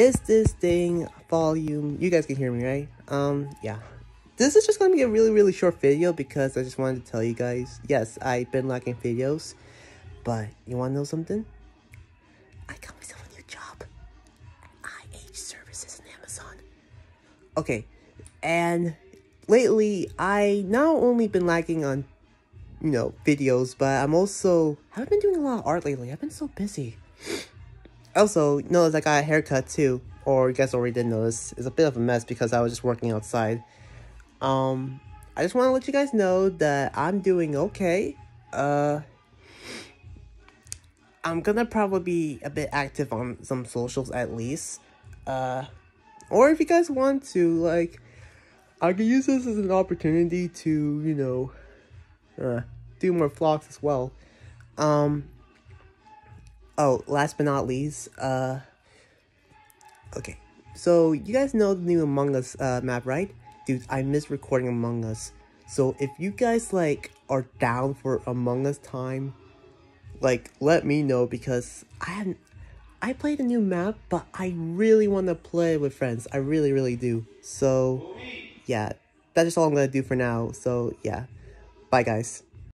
is this thing volume? You guys can hear me, right? Um, yeah. This is just gonna be a really, really short video because I just wanted to tell you guys. Yes, I've been lacking videos, but you wanna know something? I got myself a new job. IH Services in Amazon. Okay, and lately I not only been lacking on, you know, videos, but I'm also I haven't been doing a lot of art lately. I've been so busy. Also, notice I got a haircut too, or you guys already did notice. It's a bit of a mess because I was just working outside. Um, I just want to let you guys know that I'm doing okay. Uh, I'm gonna probably be a bit active on some socials at least. Uh, or if you guys want to, like, I could use this as an opportunity to, you know, uh, do more vlogs as well. Um, oh, last but not least, uh, okay. So, you guys know the new Among Us uh, map, right? Dude, I miss recording Among Us. So, if you guys, like, are down for Among Us time, like, let me know because I haven't. I played a new map, but I really want to play with friends. I really, really do. So, yeah, that's just all I'm gonna do for now. So, yeah. Bye, guys.